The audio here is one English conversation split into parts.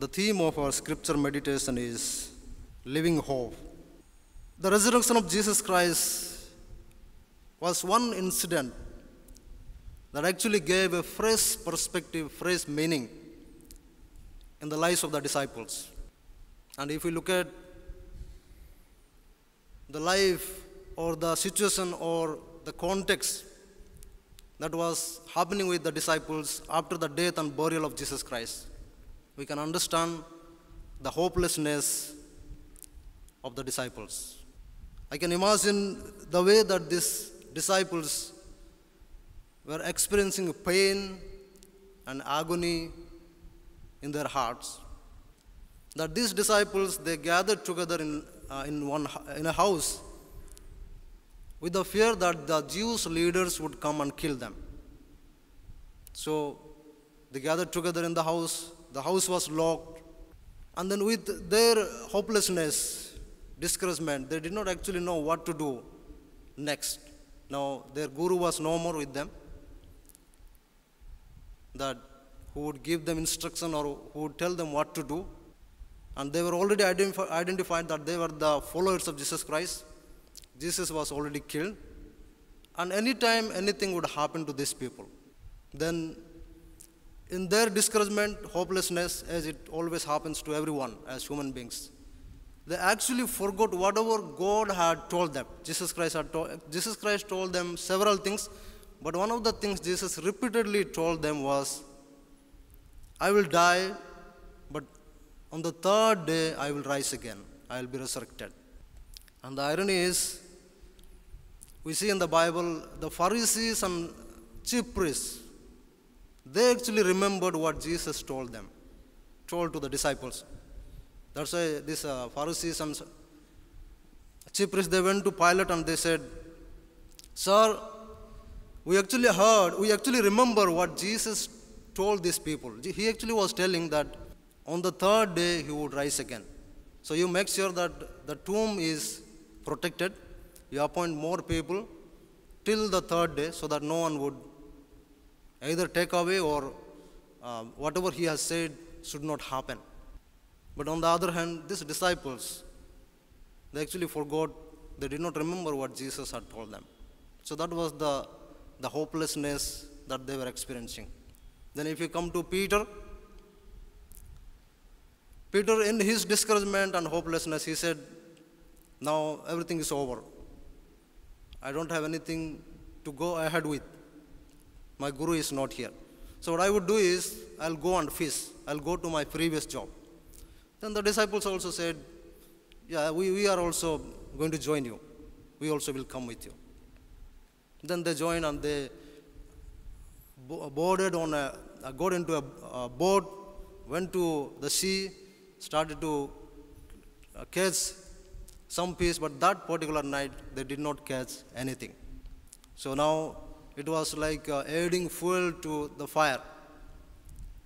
The theme of our scripture meditation is living hope. The resurrection of Jesus Christ was one incident that actually gave a fresh perspective, fresh meaning in the lives of the disciples. And if we look at the life or the situation or the context that was happening with the disciples after the death and burial of Jesus Christ, we can understand the hopelessness of the disciples. I can imagine the way that these disciples were experiencing pain and agony in their hearts. That these disciples they gathered together in, uh, in, one, in a house with the fear that the Jewish leaders would come and kill them. So they gathered together in the house, the house was locked, and then with their hopelessness, discouragement, they did not actually know what to do next. Now their guru was no more with them, that who would give them instruction or who would tell them what to do. And they were already identifi- identified that they were the followers of Jesus Christ. Jesus was already killed. And anytime anything would happen to these people, then in their discouragement, hopelessness, as it always happens to everyone as human beings, they actually forgot whatever God had told them. Jesus Christ had told, Jesus Christ told them several things, but one of the things Jesus repeatedly told them was, I will die, but on the third day I will rise again. I will be resurrected. And the irony is, we see in the Bible the Pharisees and chief priests, they actually remembered what Jesus told them, told to the disciples. That's why these uh, Pharisees and chief priests, they went to Pilate and they said, Sir, we actually heard, we actually remember what Jesus told these people. He actually was telling that on the third day he would rise again. So you make sure that the tomb is protected. You appoint more people till the third day so that no one would either take away or uh, whatever he has said should not happen. But on the other hand, these disciples, they actually forgot, they did not remember what Jesus had told them. So that was the, the hopelessness that they were experiencing. Then, if you come to Peter, Peter, in his discouragement and hopelessness, he said, Now everything is over. I don't have anything to go ahead with. My guru is not here. So, what I would do is, I'll go and fish. I'll go to my previous job. Then the disciples also said, Yeah, we, we are also going to join you. We also will come with you. Then they joined and they boarded on a, uh, got into a, a boat, went to the sea, started to uh, catch some fish, but that particular night they did not catch anything. So now it was like uh, adding fuel to the fire.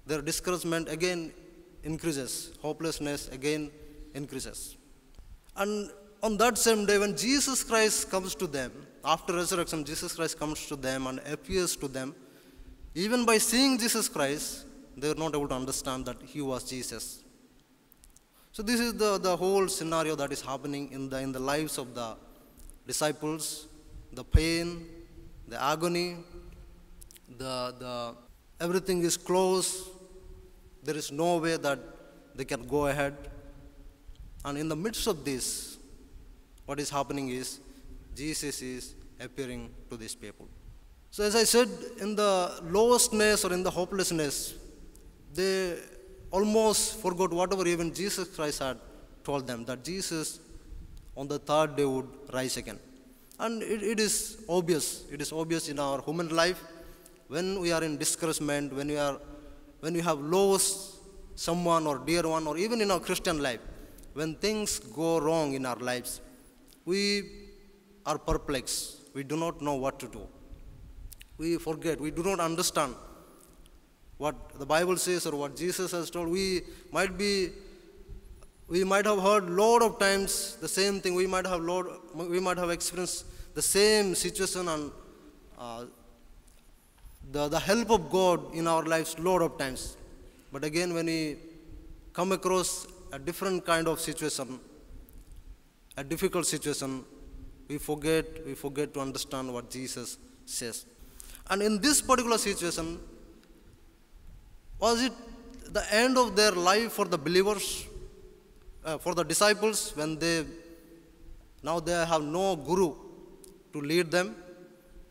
Their discouragement again increases, hopelessness again increases. And on that same day, when Jesus Christ comes to them, after resurrection, Jesus Christ comes to them and appears to them, even by seeing Jesus Christ, they were not able to understand that he was Jesus. So, this is the, the whole scenario that is happening in the, in the lives of the disciples the pain, the agony, the, the, everything is closed. There is no way that they can go ahead. And in the midst of this, what is happening is Jesus is appearing to these people. So, as I said, in the lowestness or in the hopelessness, they almost forgot whatever even Jesus Christ had told them that Jesus on the third day would rise again. And it, it is obvious, it is obvious in our human life when we are in discouragement, when we, are, when we have lost someone or dear one, or even in our Christian life, when things go wrong in our lives, we are perplexed. We do not know what to do. We forget, we do not understand what the Bible says or what Jesus has told. We might be, we might have heard lot of times the same thing. We might have Lord, we might have experienced the same situation and uh, the, the help of God in our lives lot of times. But again, when we come across a different kind of situation, a difficult situation, we forget, we forget to understand what Jesus says. And in this particular situation, was it the end of their life for the believers, uh, for the disciples, when they now they have no guru to lead them,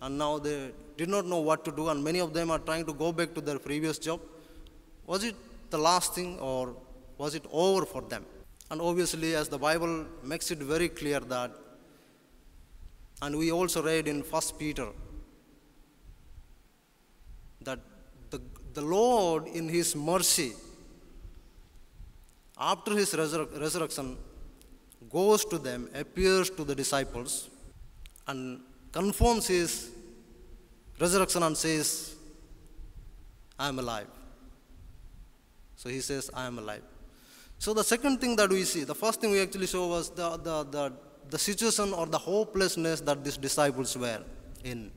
and now they did not know what to do, and many of them are trying to go back to their previous job. Was it the last thing, or was it over for them? And obviously, as the Bible makes it very clear that, and we also read in First Peter that the, the Lord, in His mercy, after His resur- resurrection, goes to them, appears to the disciples, and confirms His resurrection and says, I am alive. So He says, I am alive. So the second thing that we see, the first thing we actually saw was the, the, the, the situation or the hopelessness that these disciples were in.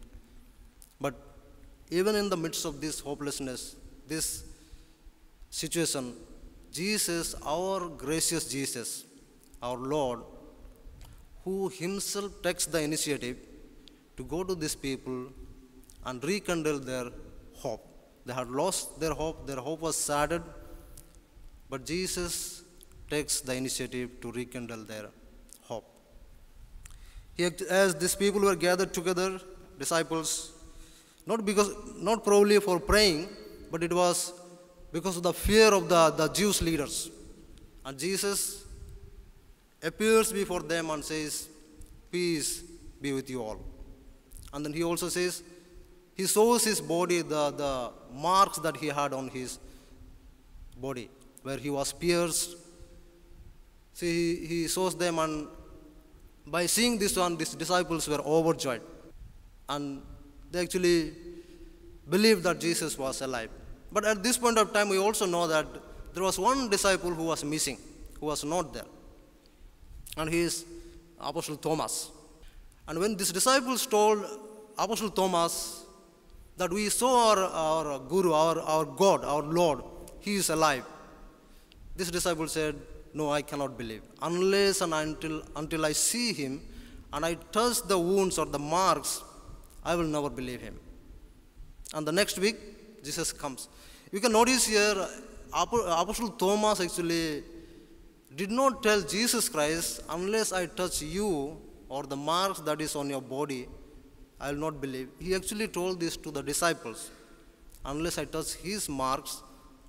But even in the midst of this hopelessness, this situation, Jesus, our gracious Jesus, our Lord, who himself takes the initiative to go to these people and rekindle their hope. They had lost their hope, their hope was shattered, but Jesus takes the initiative to rekindle their hope. He, as these people were gathered together, disciples, not because not probably for praying, but it was because of the fear of the, the Jewish leaders. And Jesus appears before them and says, Peace be with you all. And then he also says, he shows his body, the, the marks that he had on his body, where he was pierced. See, he, he shows them, and by seeing this one, these disciples were overjoyed. And they actually believed that Jesus was alive. But at this point of time, we also know that there was one disciple who was missing, who was not there. And he is Apostle Thomas. And when these disciples told Apostle Thomas that we saw our, our Guru, our, our God, our Lord, he is alive, this disciple said, No, I cannot believe. Unless and until, until I see him and I touch the wounds or the marks, I will never believe him. And the next week, Jesus comes. You can notice here, Apostle Thomas actually did not tell Jesus Christ, unless I touch you or the marks that is on your body, I will not believe. He actually told this to the disciples. Unless I touch his marks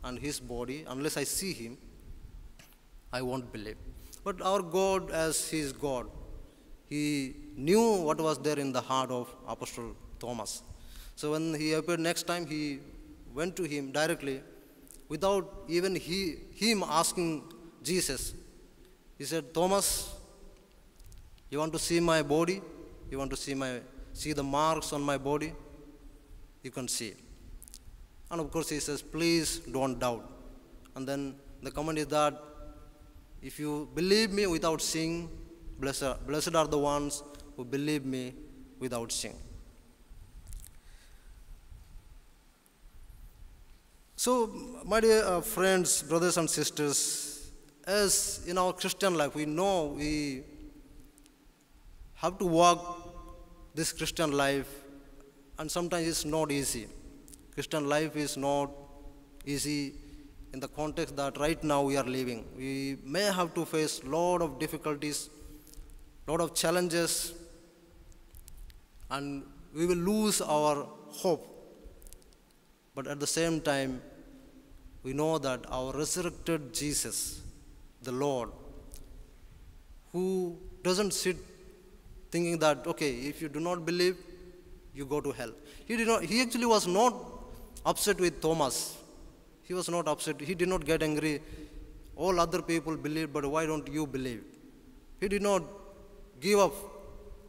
and his body, unless I see him, I won't believe. But our God, as he is God, he knew what was there in the heart of Apostle Thomas. So when he appeared next time, he went to him directly without even he, him asking Jesus. He said, Thomas, you want to see my body? You want to see my see the marks on my body? You can see. And of course he says, please don't doubt. And then the comment is that if you believe me without seeing, blessed, blessed are the ones who believe me without seeing. So, my dear uh, friends, brothers and sisters, as in our Christian life, we know we have to walk this Christian life, and sometimes it's not easy. Christian life is not easy in the context that right now we are living. We may have to face a lot of difficulties, lot of challenges, and we will lose our hope. But at the same time, we know that our resurrected Jesus, the Lord, who doesn't sit thinking that, okay, if you do not believe, you go to hell. He, did not, he actually was not upset with Thomas. He was not upset. He did not get angry. All other people believe, but why don't you believe? He did not give up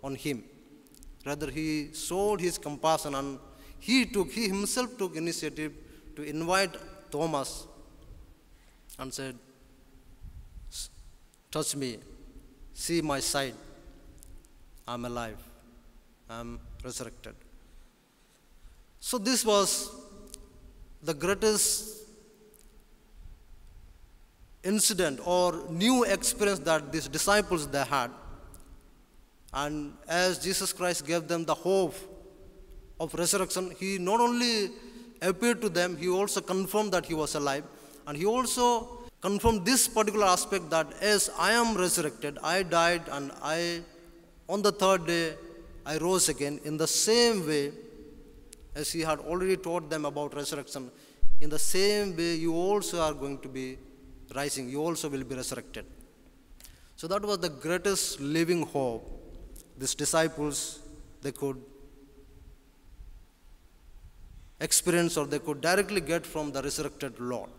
on him. Rather, he showed his compassion and he took, he himself took initiative to invite Thomas and said, Touch me, see my side. I'm alive, I'm resurrected. So, this was the greatest incident or new experience that these disciples they had. And as Jesus Christ gave them the hope of resurrection, he not only appeared to them, he also confirmed that he was alive. And he also confirmed this particular aspect that as I am resurrected, I died and I, on the third day, I rose again. In the same way, as he had already taught them about resurrection, in the same way, you also are going to be rising. You also will be resurrected. So that was the greatest living hope these disciples they could experience or they could directly get from the resurrected Lord.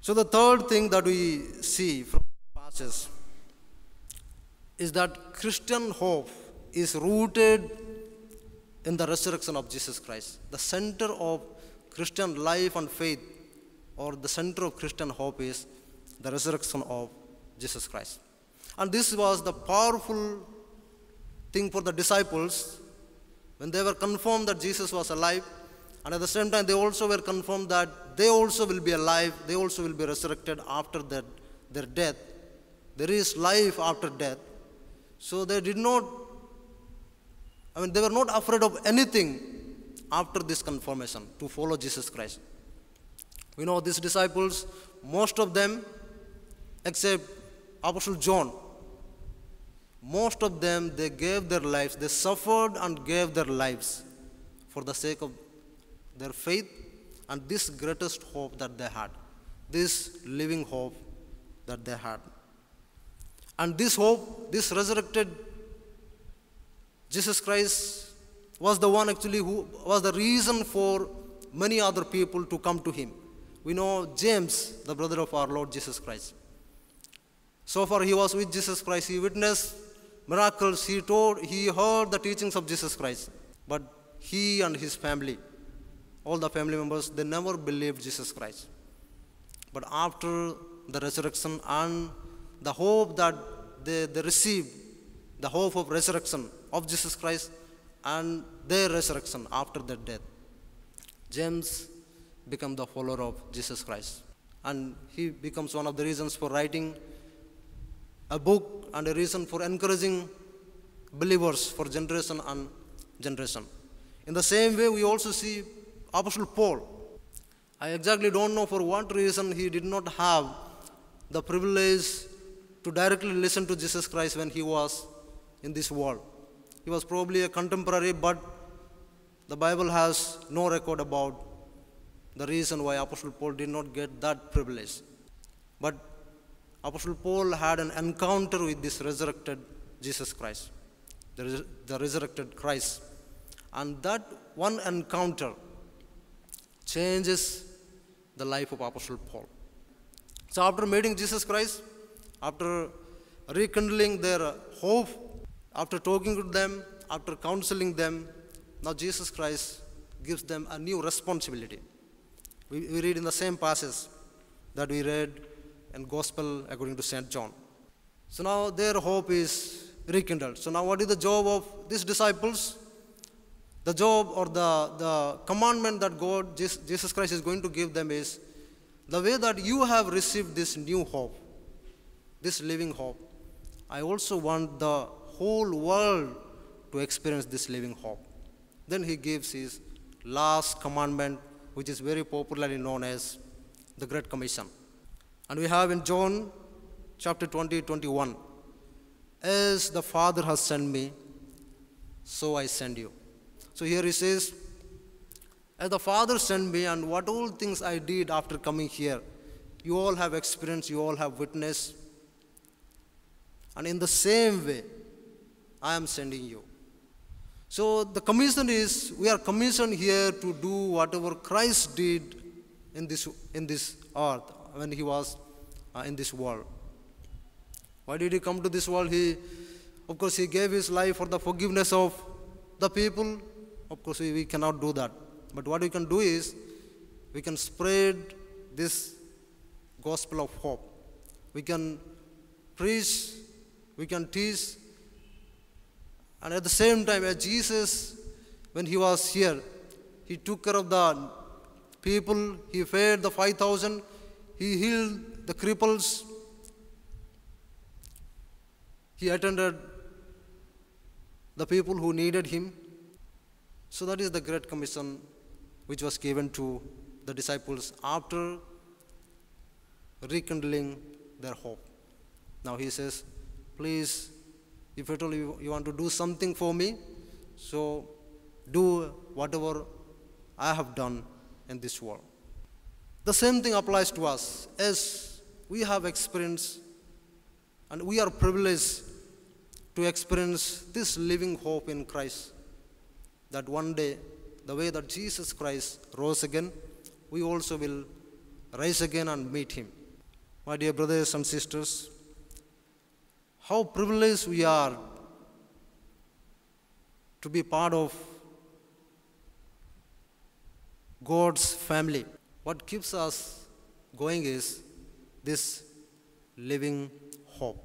So the third thing that we see from the passage is that Christian hope is rooted in the resurrection of Jesus Christ. The center of Christian life and faith, or the center of Christian hope, is the resurrection of Jesus Christ. And this was the powerful thing for the disciples when they were confirmed that Jesus was alive. And at the same time, they also were confirmed that they also will be alive, they also will be resurrected after their, their death. There is life after death. So they did not, I mean, they were not afraid of anything after this confirmation to follow Jesus Christ. We know these disciples, most of them, except Apostle John, most of them, they gave their lives, they suffered and gave their lives for the sake of their faith and this greatest hope that they had, this living hope that they had. And this hope, this resurrected Jesus Christ was the one actually who was the reason for many other people to come to him. We know James, the brother of our Lord Jesus Christ. So far, he was with Jesus Christ. He witnessed miracles. He told, he heard the teachings of Jesus Christ. But he and his family, all the family members, they never believed Jesus Christ. But after the resurrection and the hope that they, they received, the hope of resurrection of Jesus Christ and their resurrection after their death, James became the follower of Jesus Christ. And he becomes one of the reasons for writing a book and a reason for encouraging believers for generation and generation. In the same way, we also see Apostle Paul. I exactly don't know for what reason he did not have the privilege to directly listen to Jesus Christ when he was in this world. He was probably a contemporary, but the Bible has no record about the reason why Apostle Paul did not get that privilege. But Apostle Paul had an encounter with this resurrected Jesus Christ, the, the resurrected Christ. And that one encounter changes the life of Apostle Paul. So, after meeting Jesus Christ, after rekindling their hope, after talking to them, after counseling them, now Jesus Christ gives them a new responsibility. We, we read in the same passage that we read and gospel according to St. John. So now their hope is rekindled. So now what is the job of these disciples? The job or the, the commandment that God, Jesus Christ is going to give them is the way that you have received this new hope, this living hope, I also want the whole world to experience this living hope. Then he gives his last commandment, which is very popularly known as the Great Commission. And we have in John chapter 20, 21, as the Father has sent me, so I send you. So here he says, as the Father sent me, and what all things I did after coming here, you all have experienced, you all have witnessed. And in the same way, I am sending you. So the commission is we are commissioned here to do whatever Christ did in this, in this earth when he was uh, in this world. Why did he come to this world? He, of course, he gave his life for the forgiveness of the people. Of course, we, we cannot do that. But what we can do is we can spread this gospel of hope. We can preach, we can teach, and at the same time, as Jesus, when he was here, he took care of the people, he fed the 5,000, he healed the cripples, he attended the people who needed him. So that is the Great Commission which was given to the disciples after rekindling their hope. Now he says, Please, if at all you, you want to do something for me, so do whatever I have done in this world. The same thing applies to us as we have experienced and we are privileged to experience this living hope in Christ. That one day, the way that Jesus Christ rose again, we also will rise again and meet him. My dear brothers and sisters, how privileged we are to be part of God's family. What keeps us going is this living hope.